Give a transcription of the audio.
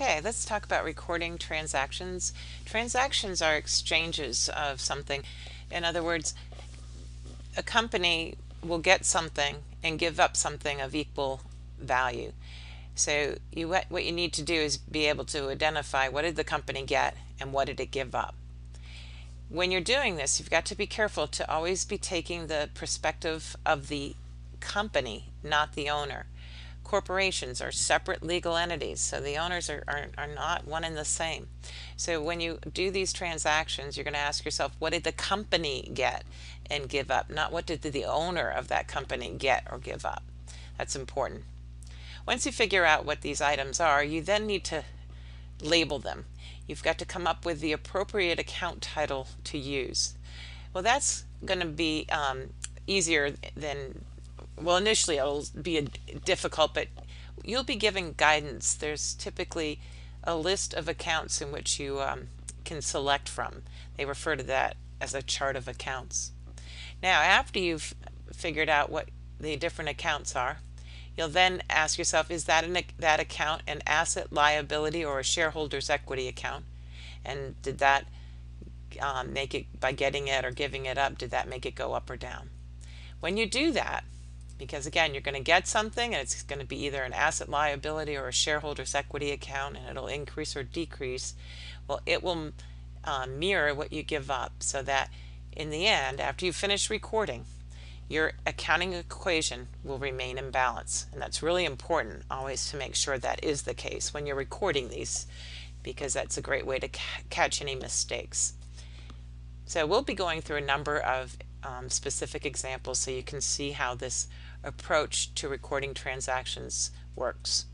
Okay, let's talk about recording transactions. Transactions are exchanges of something. In other words, a company will get something and give up something of equal value. So you what you need to do is be able to identify what did the company get and what did it give up. When you're doing this, you've got to be careful to always be taking the perspective of the company, not the owner. Corporations are separate legal entities, so the owners are, are, are not one and the same. So when you do these transactions, you're going to ask yourself, what did the company get and give up? Not what did the owner of that company get or give up. That's important. Once you figure out what these items are, you then need to label them. You've got to come up with the appropriate account title to use. Well, that's going to be um, easier than well initially it'll be difficult but you'll be given guidance. There's typically a list of accounts in which you um, can select from. They refer to that as a chart of accounts. Now after you've figured out what the different accounts are you'll then ask yourself is that an, that account an asset liability or a shareholders equity account? And did that um, make it by getting it or giving it up did that make it go up or down? When you do that because again you're going to get something and it's going to be either an asset liability or a shareholders equity account and it'll increase or decrease. Well it will uh, mirror what you give up so that in the end after you finish recording your accounting equation will remain in balance. And that's really important always to make sure that is the case when you're recording these because that's a great way to ca catch any mistakes. So we'll be going through a number of um, specific examples so you can see how this approach to recording transactions works.